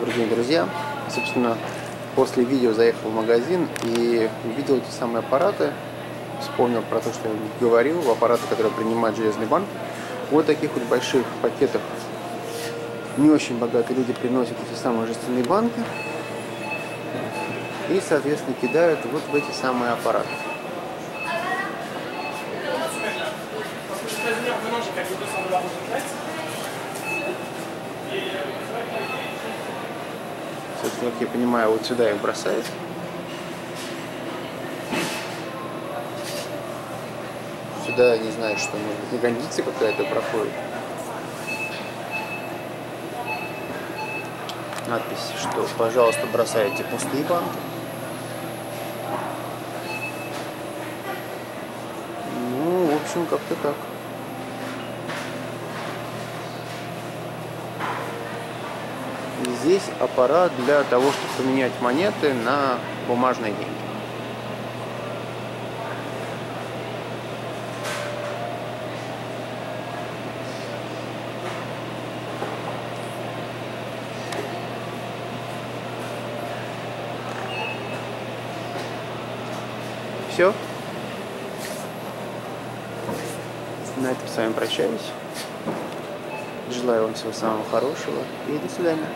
друзья. Собственно, после видео заехал в магазин и увидел эти самые аппараты. Вспомнил про то, что я говорил, аппараты, которые принимают железный банк. Вот таких вот больших пакетах не очень богатые люди приносят эти самые жестяные банки и, соответственно, кидают вот в эти самые аппараты. Как я понимаю, вот сюда их бросают. Сюда, не знаю, что, может быть, кондиция какая-то проходит. Надпись, что, пожалуйста, бросайте пустые банки. Ну, в общем, как-то так. Здесь аппарат для того, чтобы поменять монеты на бумажные деньги. Все. На этом с вами прощаюсь. Желаю вам всего самого хорошего и до свидания.